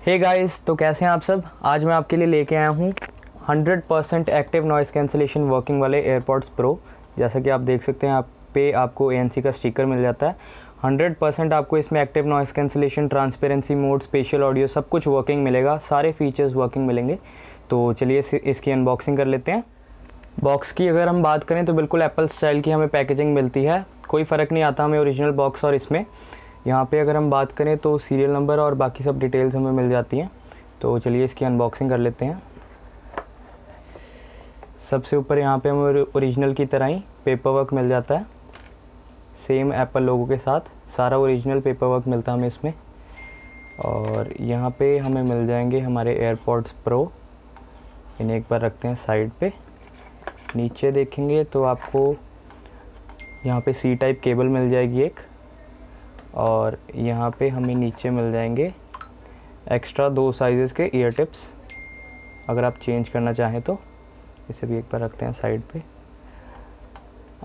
Hey guys तो कैसे हैं आप सब? आज मैं आपके लिए लेके आया हूँ 100% एक्टिव नॉइस कैंसिलेशन वर्किंग वाले एयरपॉड्स प्रो जैसा कि आप देख सकते हैं, आप पे आपको ए का स्टिकर मिल जाता है। 100% आपको इसमें active noise cancellation transparency mode special audio सब कुछ वर्किंग मिलेगा। सारे फीचर्स वर्किंग मिलेंगे। तो चलिए इसकी अनबॉक्सिंग कर लेते हैं। बॉक्स की अगर हम बात करें तो बिल्कुल एप्पल स्टाइल की हमें पैकेजिंग मिलती है। कोई फ़र्क नहीं आता हमें ओरिजिनल बॉक्स और इसमें। यहाँ पे अगर हम बात करें तो सीरियल नंबर और बाकी सब डिटेल्स हमें मिल जाती हैं। तो चलिए इसकी अनबॉक्सिंग कर लेते हैं। सबसे ऊपर यहाँ पे हमें ओरिजिनल की तरह ही पेपर वर्क मिल जाता है। सेम एप्पल लोगों के साथ सारा ओरिजिनल पेपर वर्क मिलता है हमें इसमें। और यहाँ पे हमें मिल जाएँगे हमारे एयरपोर्ट्स प्रो इन्हें एक बार रखते हैं साइड पे। नीचे देखेंगे तो आपको यहाँ पे सी टाइप केबल मिल जाएगी एक। और यहाँ पे हमें नीचे मिल जाएँगे एक्स्ट्रा दो साइज़ के ईयर टिप्स अगर आप चेंज करना चाहें तो इसे भी एक बार रखते हैं साइड पे।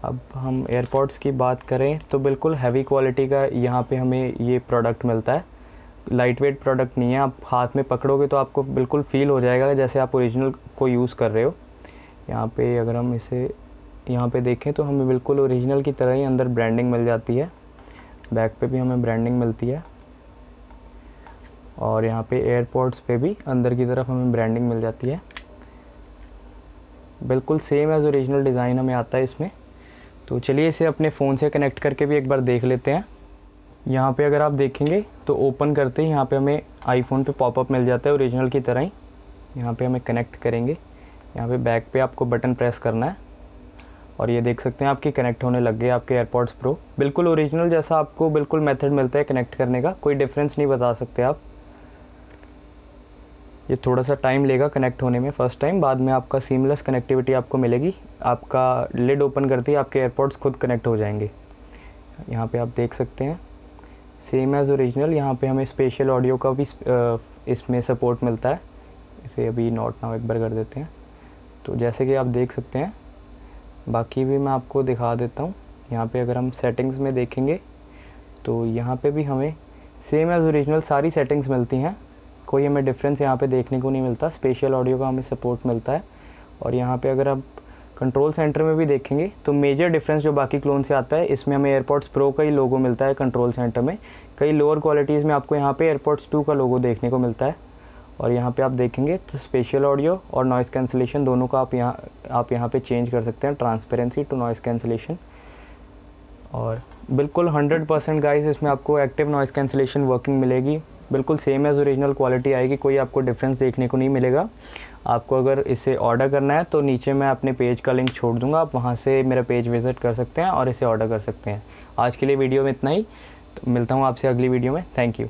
अब हम एयरपॉड्स की बात करें तो बिल्कुल हैवी क्वालिटी का यहाँ पे हमें ये प्रोडक्ट मिलता है। लाइट वेट प्रोडक्ट नहीं है, आप हाथ में पकड़ोगे तो आपको बिल्कुल फील हो जाएगा जैसे आप ओरिजिनल को यूज़ कर रहे हो। यहाँ पे अगर हम इसे, यहाँ पे देखें तो हमें बिल्कुल ओरिजिनल की तरह ही अंदर ब्रांडिंग मिल जाती है। बैक पे भी हमें ब्रांडिंग मिलती है। और यहाँ पे एयरपोर्ट्स पे भी अंदर की तरफ़ हमें ब्रांडिंग मिल जाती है। बिल्कुल सेम एज़ ओरिजिनल डिज़ाइन हमें आता है इसमें। तो चलिए इसे अपने फ़ोन से कनेक्ट करके भी एक बार देख लेते हैं। यहाँ पे अगर आप देखेंगे तो ओपन करते ही यहाँ पे हमें आईफोन पे पॉपअप मिल जाता है ओरिजिनल की तरह ही। यहाँ पे हमें कनेक्ट करेंगे। यहाँ पे बैक पे आपको बटन प्रेस करना है। और ये देख सकते हैं आपके कनेक्ट होने लग गए आपके एयरपॉड्स प्रो बिल्कुल ओरिजिनल जैसा आपको बिल्कुल मेथड मिलता है कनेक्ट करने का, कोई डिफरेंस नहीं बता सकते आप। ये थोड़ा सा टाइम लेगा कनेक्ट होने में। फ़र्स्ट टाइम बाद में आपका सीमलेस कनेक्टिविटी आपको मिलेगी। आपका लिड ओपन करते ही आपके एयरपॉड्स खुद कनेक्ट हो जाएँगे। यहाँ पे आप देख सकते हैं। सेम एज़ ओरिजिनल यहाँ पे हमें स्पेशल ऑडियो का भी इसमें सपोर्ट मिलता है। इसे अभी नोट नाउ एक बार कर देते हैं। तो जैसे कि आप देख सकते हैं बाकी भी मैं आपको दिखा देता हूँ। यहाँ पे अगर हम सेटिंग्स में देखेंगे तो यहाँ पे भी हमें सेम एज़ ओरिजिनल सारी सेटिंग्स मिलती हैं। कोई हमें डिफरेंस यहाँ पे देखने को नहीं मिलता। स्पेशल ऑडियो का हमें सपोर्ट मिलता है। और यहाँ पे अगर आप कंट्रोल सेंटर में भी देखेंगे तो मेजर डिफरेंस जो बाकी क्लोन से आता है, इसमें हमें एयरपोर्ट्स प्रो का ही लोगो मिलता है कंट्रोल सेंटर में। कई लोअर क्वालिटीज़ में आपको यहाँ पे एयरपोर्ट्स टू का लोगो देखने को मिलता है। और यहाँ पे आप देखेंगे तो स्पेशल ऑडियो और नॉइज़ कैंसिलेशन दोनों का आप यहाँ आप यहाँ पे चेंज कर सकते हैं ट्रांसपेरेंसी टू नॉइज़ कैंसिलेशन और बिल्कुल 100 परसेंट गाइज़ इसमें आपको एक्टिव नॉइज़ कैंसिलेशन वर्किंग मिलेगी। बिल्कुल सेम एज़ ओरिजिनल क्वालिटी आएगी, कोई आपको डिफरेंस देखने को नहीं मिलेगा। आपको अगर इसे ऑर्डर करना है तो नीचे मैं अपने पेज का लिंक छोड़ दूँगा, आप वहाँ से मेरा पेज विज़िट कर सकते हैं और इसे ऑर्डर कर सकते हैं। आज के लिए वीडियो में इतना ही तो मिलता हूँ आपसे अगली वीडियो में। Thank you